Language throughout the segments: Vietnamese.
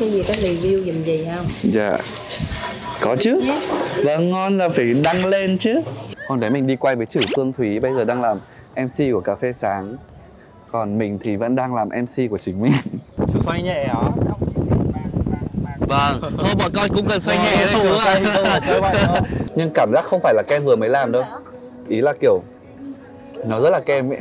cái gì cái review dùm gì không? Dạ. Có chứ. Vâng ngon là phải đăng lên chứ. Hôm đấy mình đi quay với chử Phương Thúy Bây giờ đang làm MC của Cà phê Sáng. Còn mình thì vẫn đang làm MC của chính mình. Chú xoay nhẹ hả? Vâng. Thôi bọn con cũng cần xoay nhẹ đấy chú ạ. Nhưng cảm giác không phải là kem vừa mới làm đâu. Ý là kiểu nó rất là kem ấy.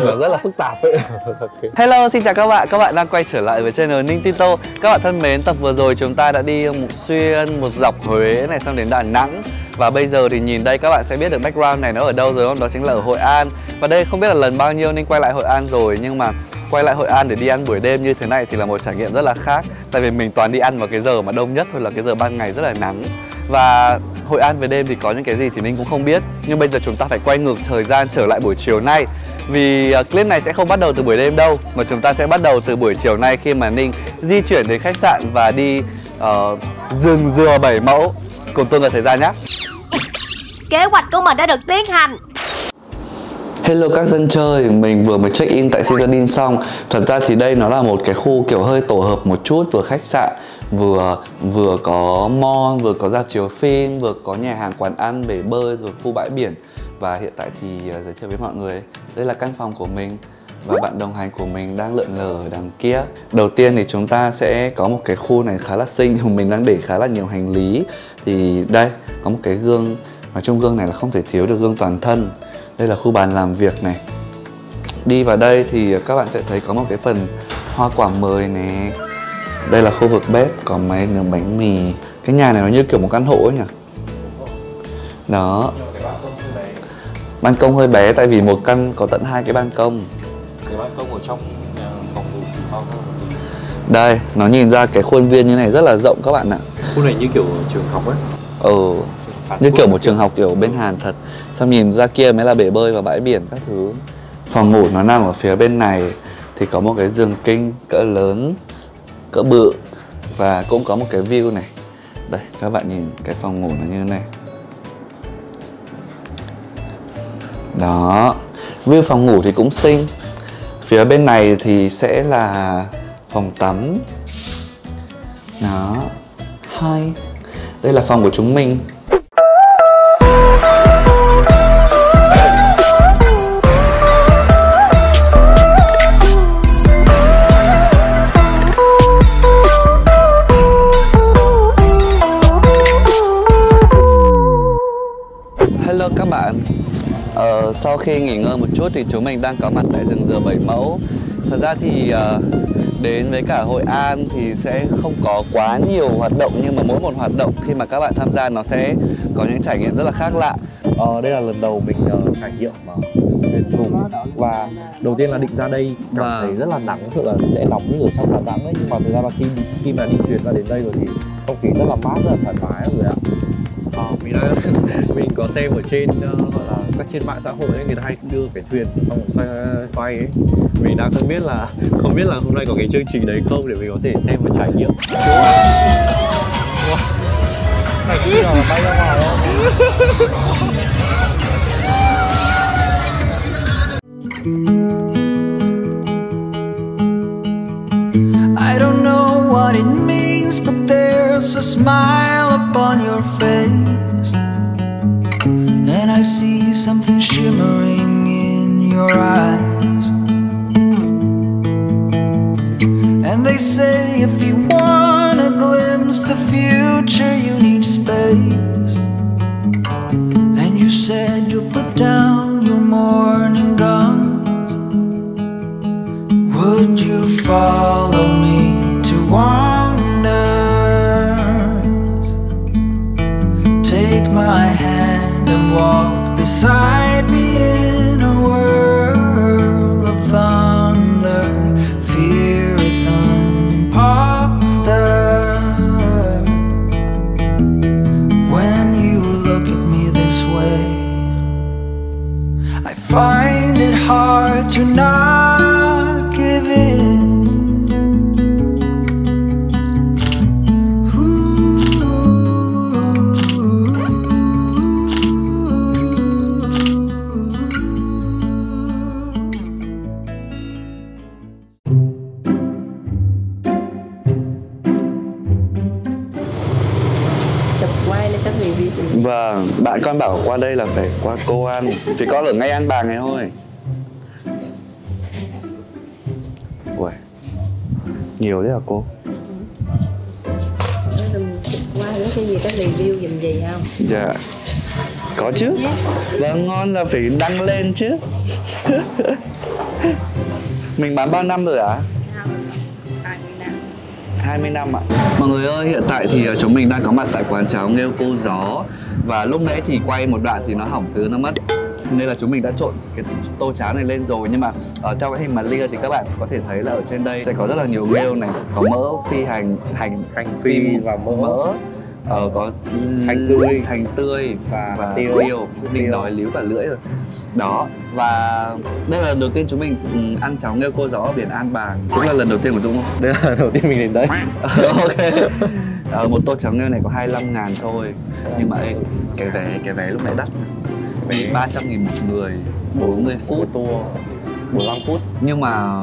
Nó rất là phức tạp ấy. Hello, xin chào các bạn. Các bạn đang quay trở lại với channel Ninh Tito Các bạn thân mến, tập vừa rồi chúng ta đã đi một xuyên, một dọc Huế này xong đến Đà Nẵng. Và bây giờ thì nhìn đây các bạn sẽ biết được background này nó ở đâu rồi không? Đó chính là ở Hội An. Và đây không biết là lần bao nhiêu Ninh quay lại Hội An rồi Nhưng mà quay lại Hội An để đi ăn buổi đêm như thế này thì là một trải nghiệm rất là khác. Tại vì mình toàn đi ăn vào cái giờ mà đông nhất thôi là cái giờ ban ngày rất là nắng và Hội An về đêm thì có những cái gì thì Ninh cũng không biết. Nhưng bây giờ chúng ta phải quay ngược thời gian trở lại buổi chiều nay. Vì uh, clip này sẽ không bắt đầu từ buổi đêm đâu Mà chúng ta sẽ bắt đầu từ buổi chiều nay khi mà Ninh di chuyển đến khách sạn và đi uh, rừng dừa bảy mẫu. Cùng tôi ngược thời gian nhé Kế hoạch của mình đã được tiến hành. Hello các dân chơi, mình vừa mới check in tại Citadin xong. Thật ra thì đây nó là một cái khu kiểu hơi tổ hợp một chút Vừa khách sạn, vừa vừa có mall, vừa có dạp chiếu phim Vừa có nhà hàng quán ăn, bể bơi, rồi khu bãi biển. Và hiện tại thì uh, giới thiệu với mọi người Đây là căn phòng của mình và bạn đồng hành của mình đang lượn lờ ở đằng kia. Đầu tiên thì chúng ta sẽ có một cái khu này khá là xinh Mình đang để khá là nhiều hành lý. Thì đây, có một cái gương Nói chung gương này là không thể thiếu được gương toàn thân. Đây là khu bàn làm việc này. Đi vào đây thì các bạn sẽ thấy có một cái phần hoa quả mời nè. Đây là khu vực bếp, có máy nướng bánh mì. Cái nhà này nó như kiểu một căn hộ ấy nhỉ? Đó. Ban công hơi bé tại vì một căn có tận hai cái ban công. Cái ban công ở trong nhà phòng ngủ Đây, nó nhìn ra cái khuôn viên như này rất là rộng các bạn ạ. Khu này như kiểu trường học ấy. Ừ, như kiểu một trường học kiểu bên Hàn thật. Xong nhìn ra kia mới là bể bơi và bãi biển các thứ. Phòng ngủ nó nằm ở phía bên này Thì có một cái giường kinh cỡ lớn Cỡ bự. Và cũng có một cái view này. Đây, các bạn nhìn cái phòng ngủ nó như thế này. Đó, View phòng ngủ thì cũng xinh. Phía bên này thì sẽ là phòng tắm. Đó, Hai. Đây là phòng của chúng mình. Sau khi nghỉ ngơi một chút thì chúng mình đang có mặt tại rừng dừa Bảy Mẫu. Thật ra thì uh, đến với cả Hội An thì sẽ không có quá nhiều hoạt động Nhưng mà mỗi một hoạt động khi mà các bạn tham gia nó sẽ có những trải nghiệm rất là khác lạ. Ờ, đây là lần đầu mình uh, trải nghiệm mà thuyền cùng và đầu tiên là định ra đây cảm Vâng. thấy rất là nắng sợ là sẽ nóng như ở trong Đà Nẵng ấy. Nhưng mà thực ra là khi khi mà đi thuyền ra đến đây rồi thì không khí rất là mát rất là thoải mái người ạ Ờ, mình đã mình có xem ở trên uh, gọi là các trên mạng xã hội ấy người ta hay đưa cái thuyền xong rồi xoay xoay ấy. Mình đang không biết là không biết là hôm nay có cái chương trình đấy không để mình có thể xem và trải nghiệm. Này cứ là bay ra ngoài không a smile upon your face. And I see something shimmering in your eyes. And they say if you want to glimpse the future, you need space. And you said you'll put down your morning guns. Would you follow beside me in a world of thunder. Fear is an imposter. When you look at me this way, I find it hard to not qua đây là phải qua cô ăn Thì con ở ngay An Bàng này thôi Ui Nhiều thế hả cô? Qua nữa cái gì có review giùm dì không Dạ Có chứ và ngon là phải đăng lên chứ Mình bán bao năm rồi ạ? À? 20 năm ạ Mọi người ơi, hiện tại thì ờ, chúng mình đang có mặt tại quán cháo nghêu cô gió và lúc nãy thì quay một đoạn thì nó hỏng sứ nó mất. Nên là chúng mình đã trộn cái tô cháo này lên rồi. Nhưng mà ở theo cái hình mà lia thì các bạn có thể thấy là ở trên đây sẽ có rất là nhiều nghêu này Có mỡ, phi hành, hành, Hành phi và mỡ. mỡ Ờ, có Hành tươi. hành tươi Và tiêu. tiêu. Mình nói líu cả lưỡi rồi. Đó và đây là lần đầu tiên chúng mình ừ, ăn cháo nghêu cô gió ở biển An Bàng. Cũng là lần đầu tiên của Dũng không? Đây là lần đầu tiên mình đến đây ok. Ờ, một tô cháo nghêu này có 25 ngàn thôi. Nhưng mà ê, cái vé cái vé lúc nãy đắt vì 300 nghìn một người 40 Một phút. tour 45 phút. Nhưng mà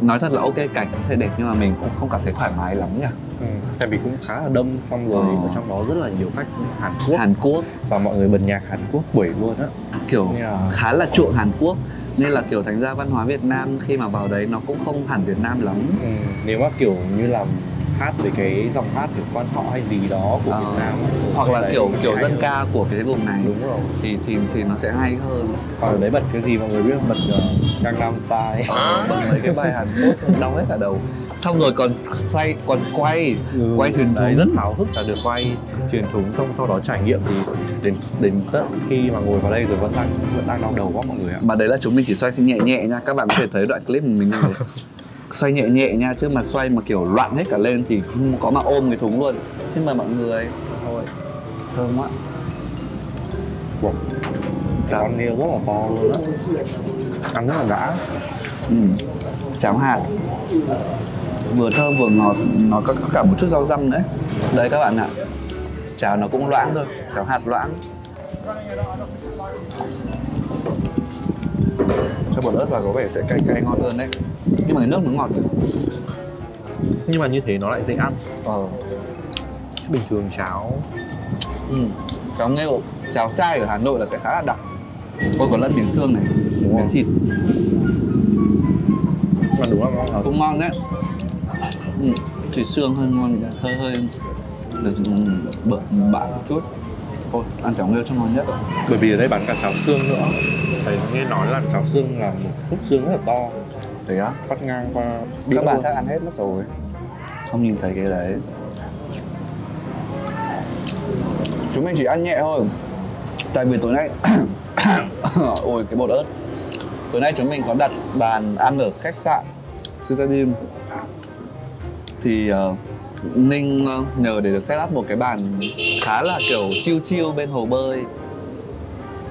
nói thật là ok cảnh thấy đẹp nhưng mà mình cũng không cảm thấy thoải mái lắm nhỉ ừ. Tại vì cũng khá là đông Xong rồi Ờ. ở trong đó rất là nhiều khách Hàn Quốc. Hàn Quốc. Và mọi người bật nhạc Hàn Quốc buổi luôn á. Kiểu là- khá là chuộng Hàn Quốc. Nên là kiểu thành ra văn hóa Việt Nam khi mà vào đấy nó cũng không hẳn Việt Nam lắm. Ừ. Nếu mà kiểu như là hát về cái dòng hát kiểu quan họ hay gì đó của Ờ, Việt Nam hoặc là kiểu kiểu dân hơn. ca của cái vùng này. Đúng rồi. Thì thì thì nó sẽ hay hơn. Còn ở đấy bật cái gì mọi người biết? Bật uh, Gangnam Style. Bằng mấy cái bài Hàn Quốc. Đau hết cả đầu xong rồi còn xoay còn quay quay thuyền thúng. rất háo hức là được quay thuyền thúng xong sau đó trải nghiệm thì đến đến tận khi mà ngồi vào đây rồi vẫn đang vẫn đang đau đầu quá mọi người ạ. Mà đấy là chúng mình chỉ xoay nhẹ nhẹ nha các bạn có thể thấy đoạn clip của mình thế. Xoay nhẹ nhẹ nha chứ mà xoay mà kiểu loạn hết cả lên thì không có mà ôm cái thúng luôn. Xin mời mọi người. Thôi thơm quá. Wow. Sao? con nêu rất là to luôn á. Ăn rất là đã. Ừ. cháo hạt vừa thơm vừa ngọt. Nó có, có cả một chút rau răm nữa. Đấy các bạn ạ. Cháo nó cũng loãng thôi. Cháo hạt loãng. Cho bột ớt vào có vẻ sẽ cay cay ngon hơn đấy. Nhưng mà cái nước nó ngọt. Nhưng mà như thế nó lại dễ ăn. Ờ. Bình thường cháo. Ừ. cháo nghêu. Cháo chai ở hà nội là sẽ khá là đặc. Ôi còn lẫn miếng xương này. Miếng thịt. Mà đúng là ngon thật. Cũng ngon đấy thịt xương hơi ngon hơi hơi được bợ bạ một chút. Ôi, ăn cháo nghêu cho ngon nhất rồi bởi vì ở đây bán cả cháo xương nữa. Thầy nghe nói là cháo xương là một khúc xương rất là to. Đấy á? Cắt ngang qua các bạn chắc ăn hết mất rồi. Không nhìn thấy cái đấy. Chúng mình chỉ ăn nhẹ thôi. Tại vì tối nay ôi cái bột ớt. Tối nay chúng mình có đặt bàn ăn ở khách sạn Citadin thì ờ, Ninh ờ, nhờ để được set up một cái bàn khá là kiểu chill chill bên hồ bơi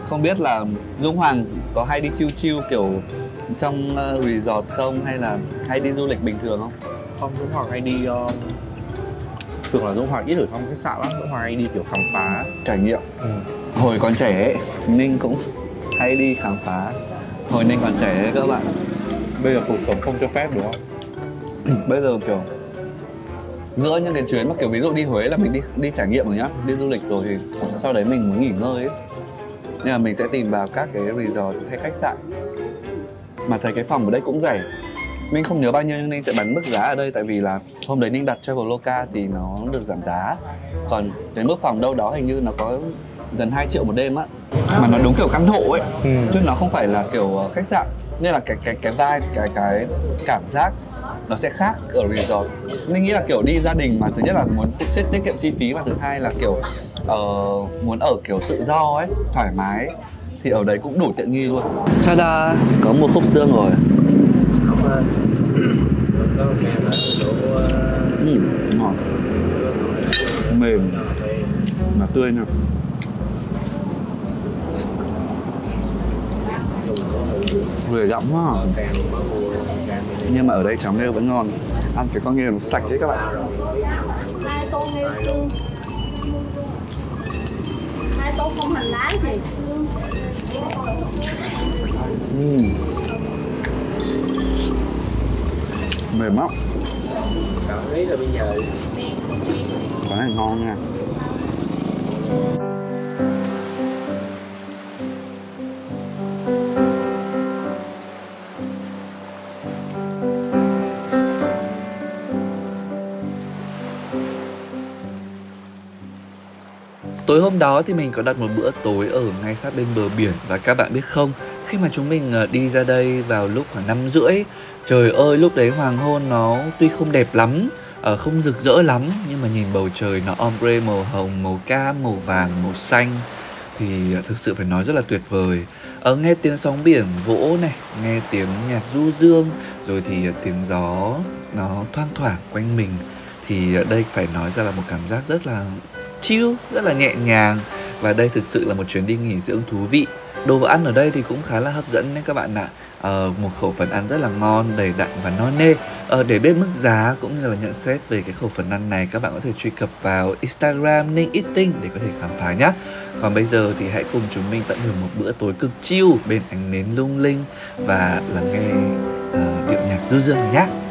không biết là Dũng Hoàng có hay đi chill chill kiểu trong ờ, resort không hay là hay đi du lịch bình thường không? không Dũng Hoàng hay đi um, thường là Dũng Hoàng ít ở trong khách sạn lắm Dũng Hoàng hay đi kiểu khám phá Trải nghiệm. ừ. Hồi còn trẻ ấy, Ninh cũng hay đi khám phá. Hồi Ninh còn trẻ ấy các bạn. bây giờ cuộc sống không cho phép đúng không Bây giờ kiểu giữa những cái chuyến mà kiểu ví dụ đi Huế là mình đi đi trải nghiệm rồi nhá, đi du lịch rồi thì sau đấy mình muốn nghỉ ngơi ấy. Nên là mình sẽ tìm vào các cái resort hay khách sạn. Mà thấy cái phòng ở đây cũng rẻ. Mình không nhớ bao nhiêu nhưng Ninh sẽ bán mức giá ở đây tại vì là hôm đấy Ninh đặt Traveloka thì nó được giảm giá. Còn cái mức phòng đâu đó hình như nó có gần 2 triệu một đêm á. Mà nó đúng kiểu căn hộ ấy ừ. chứ nó không phải là kiểu ờ, khách sạn. Nên là cái cái cái vibe cái cái cảm giác nó sẽ khác ở resort. Mình nghĩ là kiểu đi gia đình mà thứ nhất là muốn tiết tiết kiệm chi phí và thứ hai là kiểu ờ, muốn ở kiểu tự do ấy thoải mái thì ở đấy cũng đủ tiện nghi luôn. Ta-da có một khúc xương rồi. Ừ, mềm mà tươi nữa vừa dặm quá nhưng mà ở đây cháo nghêu vẫn ngon. Ăn cái con nghêu nó sạch đấy các bạn. Hai tô nghêu xương. Hai tô không hành lá xương Ừm. mềm lắm. Cảm thấy là bây giờ cái này ngon nha hôm đó thì mình có đặt một bữa tối ở ngay sát bên bờ biển và các bạn biết không, khi mà chúng mình ờ, đi ra đây vào lúc khoảng năm rưỡi, trời ơi lúc đấy hoàng hôn nó tuy không đẹp lắm, ờ, không rực rỡ lắm nhưng mà nhìn bầu trời nó ombre màu hồng, màu cam, màu vàng, màu xanh thì ờ, thực sự phải nói rất là tuyệt vời. ở nghe tiếng sóng biển vỗ này, nghe tiếng nhạc du dương, rồi thì tiếng gió nó thoang thoảng quanh mình thì đây phải nói ra là một cảm giác rất là chill, rất là nhẹ nhàng và đây thực sự là một chuyến đi nghỉ dưỡng thú vị. Đồ ăn ở đây thì cũng khá là hấp dẫn đấy các bạn ạ. à, một khẩu phần ăn rất là ngon, đầy đặn và no nê. à, để biết mức giá cũng như là nhận xét về cái khẩu phần ăn này các bạn có thể truy cập vào Instagram Ninh Eating để có thể khám phá nhé. Còn bây giờ thì hãy cùng chúng mình tận hưởng một bữa tối cực chill bên ánh nến lung linh và lắng nghe uh, điệu nhạc du dương này nhé.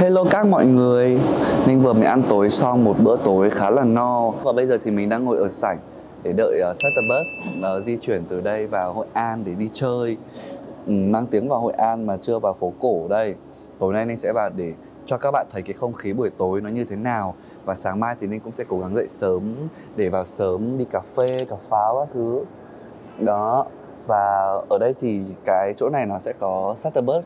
Hello các mọi người. Ninh vừa mới ăn tối xong một bữa tối khá là no. Và bây giờ thì mình đang ngồi ở sảnh Để đợi ờ, uh, Shuttle Bus uh, di chuyển từ đây vào Hội An để đi chơi. Ừ, Mang tiếng vào Hội An mà chưa vào phố cổ đây. Tối nay Ninh sẽ vào để cho các bạn thấy cái không khí buổi tối nó như thế nào. Và sáng mai thì Ninh cũng sẽ cố gắng dậy sớm Để vào sớm đi cà phê, cà pháo các thứ. Đó. Và ở đây thì cái chỗ này nó sẽ có Shuttle Bus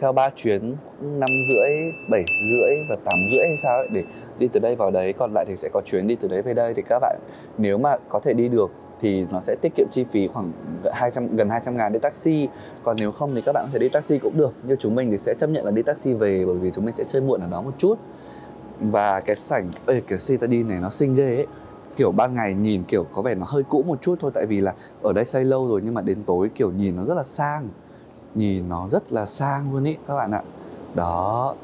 theo ba chuyến năm rưỡi bảy rưỡi và tám rưỡi hay sao ấy để đi từ đây vào đấy. Còn lại thì sẽ có chuyến đi từ đấy về đây. Thì các bạn nếu mà có thể đi được thì nó sẽ tiết kiệm chi phí khoảng 200 gần 200 ngàn đi taxi. Còn nếu không thì các bạn có thể đi taxi cũng được. Như chúng mình thì sẽ chấp nhận là đi taxi về bởi vì chúng mình sẽ chơi muộn ở đó một chút. Và cái sảnh ê, kiểu citadin này nó xinh ghê ấy. Kiểu ban ngày nhìn kiểu có vẻ nó hơi cũ một chút thôi. Tại vì là ở đây xây lâu rồi nhưng mà đến tối kiểu nhìn nó rất là sang nhìn nó rất là sang luôn ý các bạn ạ. Đó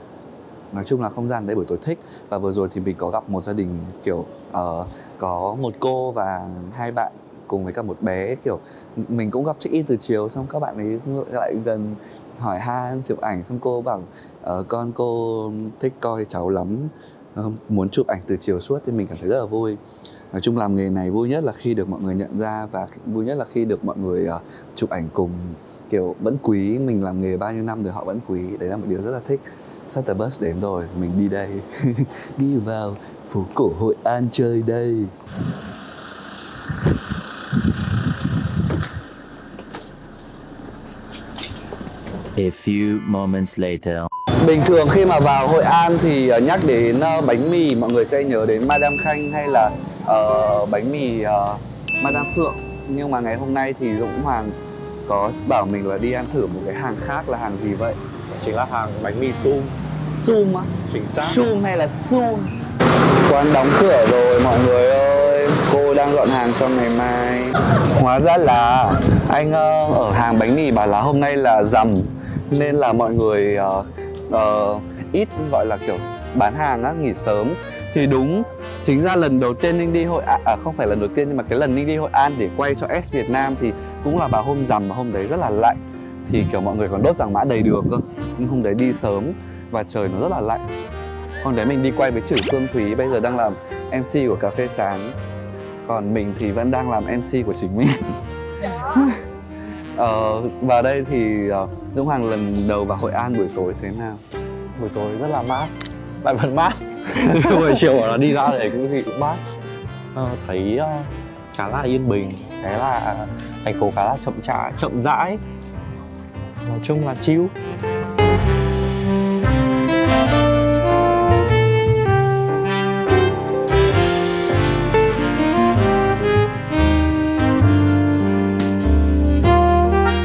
nói chung là không gian đấy buổi tối thích. Và vừa rồi thì mình có gặp một gia đình kiểu uh, có một cô và hai bạn cùng với cả một bé kiểu mình cũng gặp check in từ chiều xong các bạn ấy lại gần hỏi han chụp ảnh xong cô bảo uh, con cô thích coi cháu lắm uh, muốn chụp ảnh từ chiều suốt thì mình cảm thấy rất là vui. Nói chung làm nghề này vui nhất là khi được mọi người nhận ra và vui nhất là khi được mọi người uh, chụp ảnh cùng kiểu vẫn quý mình làm nghề bao nhiêu năm rồi họ vẫn quý. Đấy là một điều rất là thích. Shuttle Bus đến rồi mình đi đây. Đi vào phố cổ Hội An chơi đây. A few moments later. Bình thường khi mà vào Hội An thì ờ, nhắc đến ờ, bánh mì mọi người sẽ nhớ đến Madame Khanh hay là uh, bánh mì uh, Madame Phượng. Nhưng mà ngày hôm nay thì Dũng Hoàng có bảo mình là đi ăn thử một cái hàng khác là hàng gì vậy? chính là hàng bánh mì sum Sum á? chính xác Sum hay là Sum? Quán đóng cửa rồi mọi người ơi Cô đang dọn hàng cho ngày mai Hóa ra là anh ờ, ở hàng bánh mì bảo là hôm nay là rằm Nên là mọi người ờ, ờ, ít gọi là kiểu bán hàng á, nghỉ sớm Thì đúng Chính ra lần đầu tiên Ninh đi Hội An, à không phải lần đầu tiên nhưng mà cái lần Ninh đi Hội An để quay cho S Việt Nam thì cũng là vào hôm rằm mà hôm đấy rất là lạnh. Thì kiểu mọi người còn đốt vàng mã đầy đường cơ. Nhưng hôm đấy đi sớm và trời nó rất là lạnh. Hôm đấy mình đi quay với chử phương thúy bây giờ đang làm mc của cà phê sáng. Còn mình thì vẫn đang làm mc của chính mình ờ, vào đây thì uh, dũng hoàng lần đầu vào hội an buổi tối thế nào? Buổi tối rất là mát. Lại vẫn mát. Buổi chiều nó đi ra này cũng gì cũng mát. Ờ, thấy ờ, khá là yên bình thế là thành phố khá là chậm chạp chậm rãi. Nói chung là chill.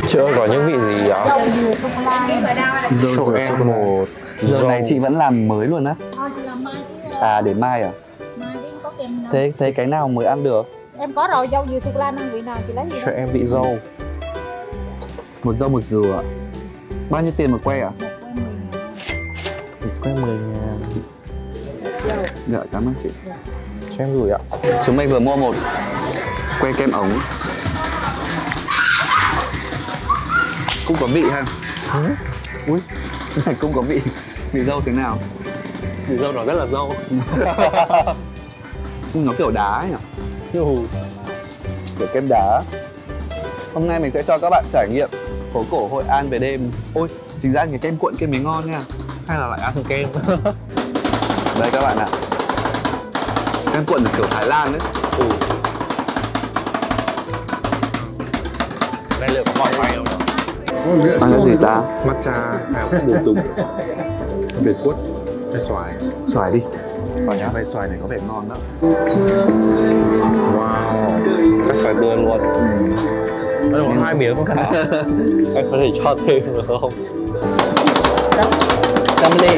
Chưa có những vị gì giờ em sô cô la. giờ dâu. này chị vẫn làm mới luôn á? Thôi thì làm mai chứ. À để mai à? Mai đi có kèm nào. thế thế cái nào mới ăn được Em có rồi dâu dừa sô cô la năng vị nào chị lấy gì cho em vị dâu một dâu một dừa bao nhiêu tiền một que à thì quay mười ngàn. Dạ cảm ơn chị. Cho em gửi ạ. Chúng mình vừa mua một que kem ống. Cũng có vị ha. Ui cũng có vị. Vị dâu thế nào? Vị dâu nó rất là dâu nó kiểu đá ấy nhỉ Ừ. kiểu kem đá. Hôm nay mình sẽ cho các bạn trải nghiệm phố cổ Hội An về đêm. Ôi, chính ra cái kem cuộn kia mới ngon nha. Hay là lại ăn kem? Đây các bạn ạ. Kem cuộn kiểu Thái Lan đấy ừ. đây liệu có ngọt may không nhỉ Ăn cái gì ta? matcha hay là bột tùng. Việt quất hay xoài. Xoài đi ก่อนจะไปซอยไหนก็แบบนอนแล้วว้าวก็ซอยเดินวนแล้บอกให้เหมียก็ขาดไอ้คนที่ชอบเพลงอเขาจำเลข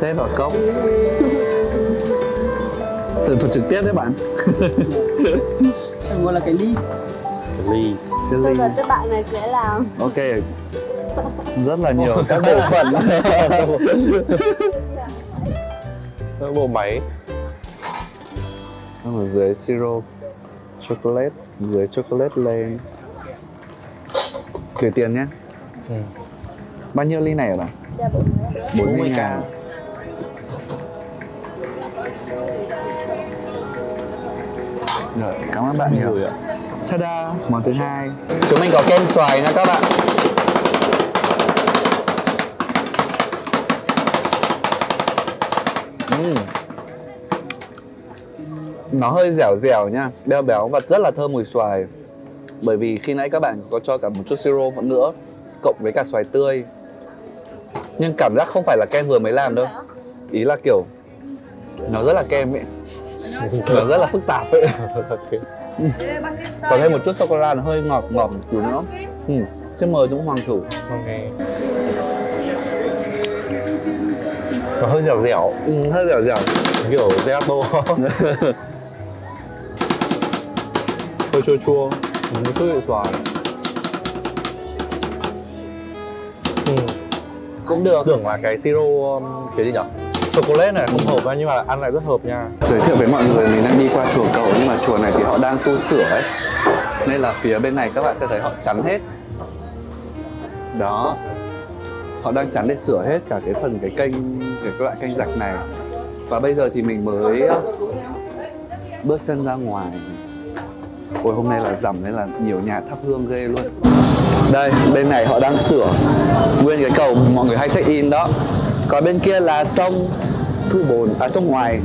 xếp vào cốc Tường thuật trực tiếp đấy bạn. Gọi là cái ly. Ly. Cái ly. các bạn này sẽ làm. Ok. Rất là nhiều các bộ phận. Bộ máy. Ở dưới siro chocolate dưới chocolate lên. Gửi tiền nhé. Ừ. bao nhiêu ly này hả bạn? Dạ, bộ máy. 40 ngàn rồi cảm ơn bạn nhiều. Tada, món thứ hai. Chúng mình có kem xoài nha các bạn. Ừm. Nó hơi dẻo dẻo nha, béo béo và rất là thơm mùi xoài. Bởi vì khi nãy các bạn có cho cả một chút siro nữa Cộng với cả xoài tươi. Nhưng cảm giác không phải là kem vừa mới làm đâu. Ý là kiểu Nó rất là kem ấy Nó rất là phức tạp ấy. Có thêm một chút sô cô la nó hơi ngọt ngọt một chút nữa. Ừ. xin mời chúng hoàng chủ. Ok. Nó hơi dẻo dẻo. Ừ, hơi dẻo dẻo. Kiểu gelato. Hơi chua chua. Một chút vị xoài. Ừ. cũng được. Tưởng là cái siro um, Cái gì nhỉ? Chocolate này. Không hợp nhưng mà ăn lại rất hợp nha. Giới thiệu với mọi người mình đang đi qua chùa cầu nhưng mà chùa này thì họ đang tu sửa ấy. Nên là phía bên này các bạn sẽ thấy họ chắn hết. Đó. Họ đang chắn để sửa hết cả cái phần cái kênh cái loại kênh rạch này. Và bây giờ thì mình mới ờ, bước chân ra ngoài. Ôi hôm nay là rằm nên là nhiều nhà thắp hương ghê luôn. Đây, bên này họ đang sửa Nguyên cái cầu mọi người hay check in đó. Còn bên kia là sông. Thu Bồn, à sông Hoài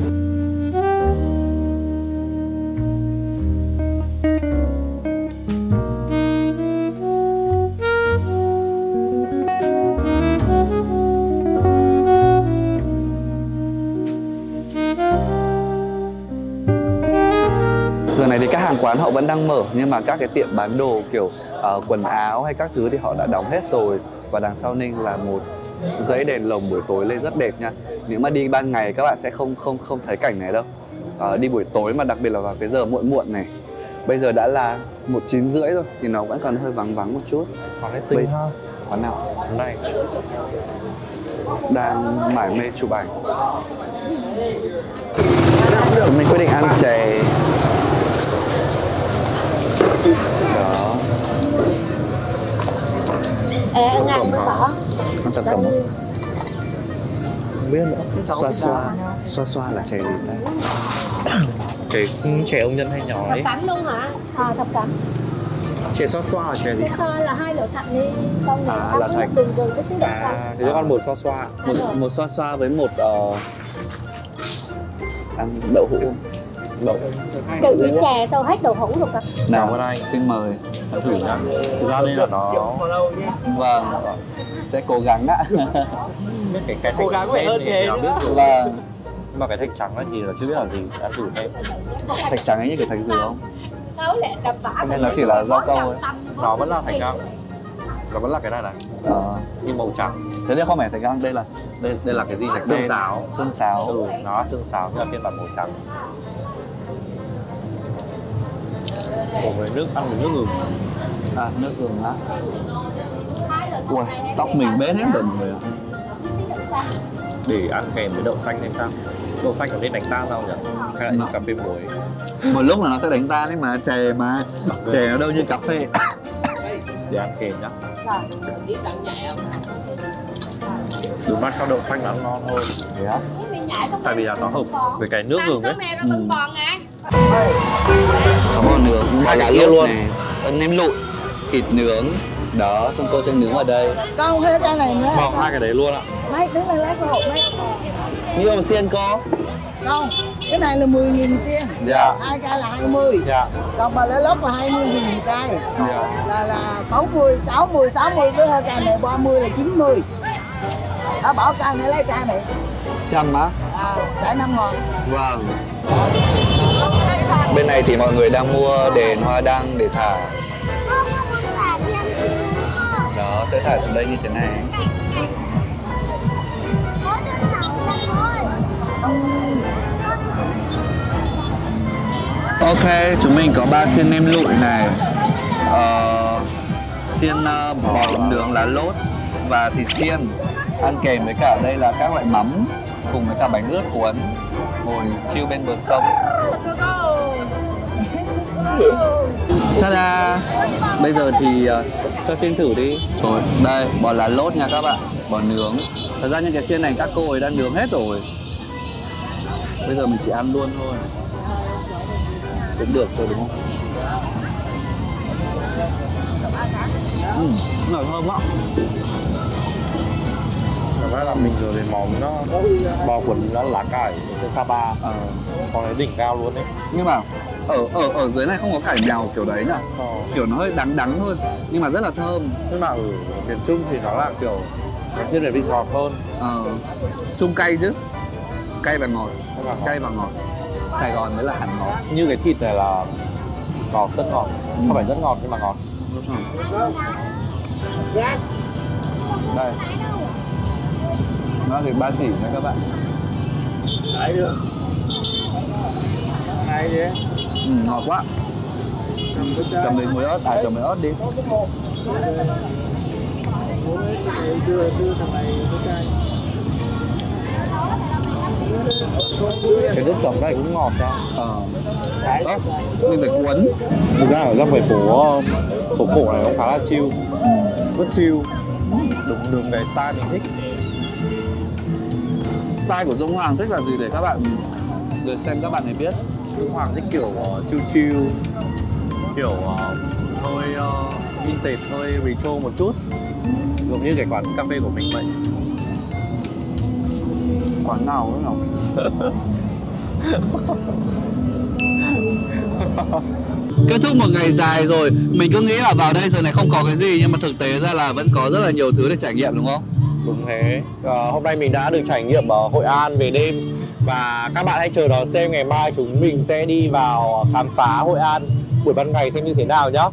Giờ này thì các hàng quán họ vẫn đang mở nhưng mà các cái tiệm bán đồ kiểu uh, quần áo hay các thứ thì họ đã đóng hết rồi. Và đằng sau Ninh là một dãy đèn lồng buổi tối lên rất đẹp nha. Nếu mà đi ban ngày các bạn sẽ không không không thấy cảnh này đâu. Ờ, đi buổi tối mà đặc biệt là vào cái giờ muộn muộn này. Bây giờ đã là một chín rưỡi rồi thì nó vẫn còn hơi vắng vắng một chút. Còn cái xinh Bây- ha Quán nào Hôm nay đang mải mê chụp ảnh. Chúng mình quyết định ăn chè. Đó, Ê, ăn ngang với bỏ ăn chả cẩm không? Không biết nữa. Xoa xoa. xoa xoa là chè gì ta? Cái chè ông nhân hay nhỏ ấy. Cắn luôn hả? À, thập cẩm Chè xoa xoa là chè gì? Sơ là hai lửa thạch đi. Xong rồi À, là thạch. đường gừng cái xíu đậu À, xanh thế cho con một xoa xoa. Một, một xoa xoa với một ờ, ăn đậu hũ Đậu Trừ những chè tao hết đồ hũ rồi cả nào ơn anh. xin mời thử nhá Thực ra đây là nó vâng sẽ cố gắng ạ cái cái cố gắng phải hơn thế biết rồi. Vâng. Nhưng mà cái thạch trắng ấy thì là chưa biết là gì. Ăn thử xem. Thạch trắng ấy như kiểu thạch dừa không? Hay nó chỉ là rau câu ấy? nó vẫn là thạch găng. Nó vẫn là cái này này. Ờ, nhưng màu trắng. Thế nên không phải thạch găng? Đây là đây đây là cái gì? Thạch xương đen sáo. xương sáo. Ừ nó xương sáo nhưng là phiên bản màu trắng Ủa, với nước ăn với nước gừng à nước gừng á ui tóc mình bết hết rồi mọi người ạ. Để ăn kèm với đậu xanh xem sao? Đậu xanh có nên đánh tan đâu nhỉ? Hay là như cà phê muối? Một lúc là nó sẽ đánh tan ấy mà chè mà. Chè nó đâu như cà phê. Để ăn kèm nhá. Đúng mắt cao đậu xanh là ăn ngon hơn. Thế á? tại vì là nó hợp với cái nước gừng ấy. Ừ. có bò nướng. Lá kia lốt luôn. này. Nem lụi. Thịt nướng. Đó xong cô sẽ nướng ở đây. Con hết cái này nữa. Vâng hai cái đấy luôn ạ. Mấy đứng lên lấy cái hộp mấy như mà xiên cô con cái này là 10 nghìn xiên. Dạ. Hai cây là 20 dạ. Còn bà lấy lốt là 20 nghìn một cây dạ. Là là 40 60 60 với hơi cây này 30 là 90 đó bỏ cây này lấy cây này. Trăm á. À, để 5 ngàn. Vâng bên này thì mọi người đang mua đèn hoa đăng để thả. Đó sẽ thả xuống đây như thế này. Ok, chúng mình có ba xiên nem lụi này. Ờ, Xiên uh, bò nướng lá lốt và thịt xiên. Ăn kèm với cả đây là các loại mắm Cùng với cả bánh ướt cuốn. Ngồi chill bên bờ sông Ta-da! Bây giờ thì ờ, cho xiên thử đi. Rồi, đây, bò lá lốt nha các bạn. Bò nướng. Thật ra những cái xiên này các cô ấy đã nướng hết rồi. Bây giờ mình chỉ ăn luôn thôi. Cũng được thôi đúng không? Ừ, nó thơm lắm. Cảm giác là mình rồi đến món nó bò cuốn nó lá cải ở trên Sapa ờ. còn đấy đỉnh cao luôn đấy Nhưng mà ở ở ở dưới này không có cải mèo kiểu đấy nhỉ? Kiểu nó hơi đắng đắng thôi Nhưng mà rất là thơm. Nhưng mà ở miền Trung thì nó là kiểu thiên về vị ngọt hơn. Ờ, Chung cay chứ? Cay và ngọt. Cay và ngọt. Sài Gòn mới là hẳn ngọt. Như cái thịt này là ngọt rất ngọt. Không phải rất ngọt nhưng mà ngọt. Đây. Nó thì ba chỉ nha các bạn. Đấy được. Hay thế ừ, Ngọt quá. Chấm với muối ớt, à chấm với ớt đi. Cái nước chấm này cũng ngọt nha. Ờ. Đó, mình phải cuốn. Thực ra ở trong cái phố phố cổ này cũng khá là chill. Rất chill. Đúng đúng cái style mình thích. Style của Dung Hoàng thích là gì để các bạn Để xem các bạn ấy biết Dung Hoàng thích kiểu uh, chill chill kiểu uh, hơi uh, vintage hơi retro một chút. Giống như cái quán cà phê của mình vậy. Quán nào ấy nào Kết thúc một ngày dài rồi Mình cứ nghĩ là vào đây giờ này không có cái gì Nhưng mà thực tế ra là vẫn có rất là nhiều thứ để trải nghiệm đúng không? đúng thế. Ờ, hôm nay mình đã được trải nghiệm ở Hội An về đêm và các bạn hãy chờ đón xem ngày mai chúng mình sẽ đi vào khám phá Hội An buổi ban ngày xem như thế nào nhá.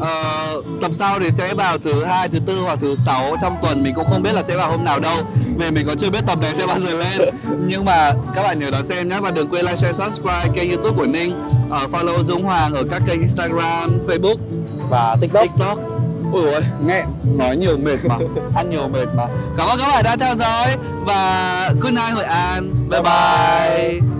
Ờ, tập sau thì sẽ vào thứ hai, thứ tư hoặc thứ sáu trong tuần. Mình cũng không biết là sẽ vào hôm nào đâu. Vì mình còn chưa biết tập này sẽ bao giờ lên. Nhưng mà các bạn nhớ đón xem nhé và đừng quên like, share, subscribe kênh youtube của Ninh. Ở follow Dũng Hoàng ở các kênh Instagram, Facebook, và TikTok. TikTok Ôi ôi, nghe nói nhiều mệt mà ăn nhiều mệt mà. Cảm ơn các bạn đã theo dõi và good night Hội An. Bye bye.